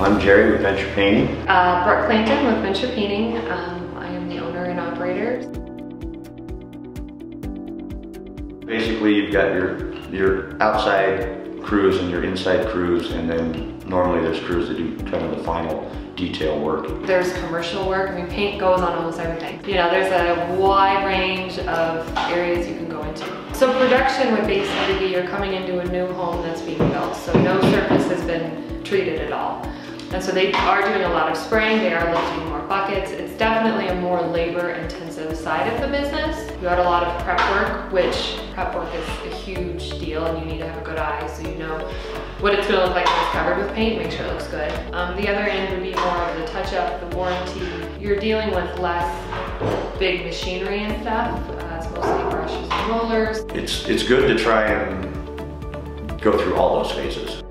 I'm Jerry with Venture Painting. Uh, Brooke Clanton with Venture Painting. Um, I am the owner and operator. Basically, you've got your, your outside crews and your inside crews, and then normally there's crews that do kind of the final detail work. There's commercial work. I mean, paint goes on almost everything. You know, there's a wide range of areas you can go into. So production would basically be you're coming into a new home that's being built. So no surface has been treated at all. And so they are doing a lot of spraying, they are lifting more buckets. It's definitely a more labor intensive side of the business. You got a lot of prep work, which prep work is a huge deal and you need to have a good eye so you know what it's gonna look like when it's covered with paint, make sure it looks good. Um, the other end would be more of the touch up, the warranty. You're dealing with less big machinery and stuff. Uh, it's mostly brushes and rollers. It's, it's good to try and go through all those phases.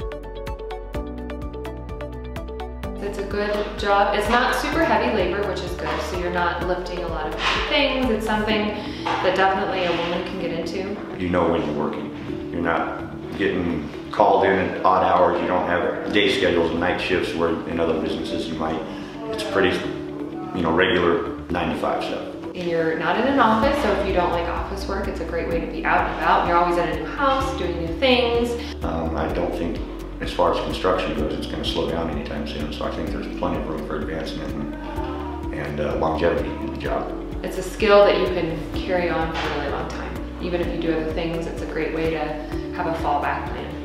It's a good job. It's not super heavy labor, which is good, so you're not lifting a lot of things. It's something that definitely a woman can get into. You know when you're working. You're not getting called in at odd hours. You don't have day schedules and night shifts where in other businesses you might. It's pretty, you know, regular 95 stuff. You're not in an office, so if you don't like office work, it's a great way to be out and about. You're always at a new house, doing new things. Um, I don't think as far as construction goes, it's going to slow down anytime soon. So I think there's plenty of room for advancement and, and uh, longevity in the job. It's a skill that you can carry on for a really long time. Even if you do other things, it's a great way to have a fallback plan.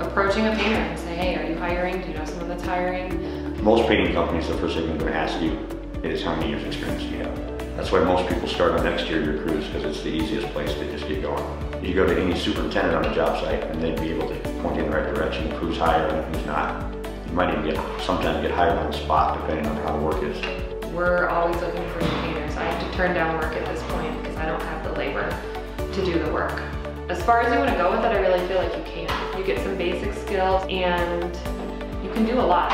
Approaching a painter and say, hey, are you hiring? Do you know someone that's hiring? Most painting companies, the first thing they're going to ask you is how many years experience do you have? That's why most people start on exterior crews because it's the easiest place to just get going. You go to any superintendent on a job site and they'd be able to point you in the right direction of who's hired and who's not. You might even get, sometimes get hired on the spot depending on how the work is. We're always looking for painters. I have to turn down work at this point because I don't have the labor to do the work. As far as you want to go with it, I really feel like you can. You get some basic skills and you can do a lot.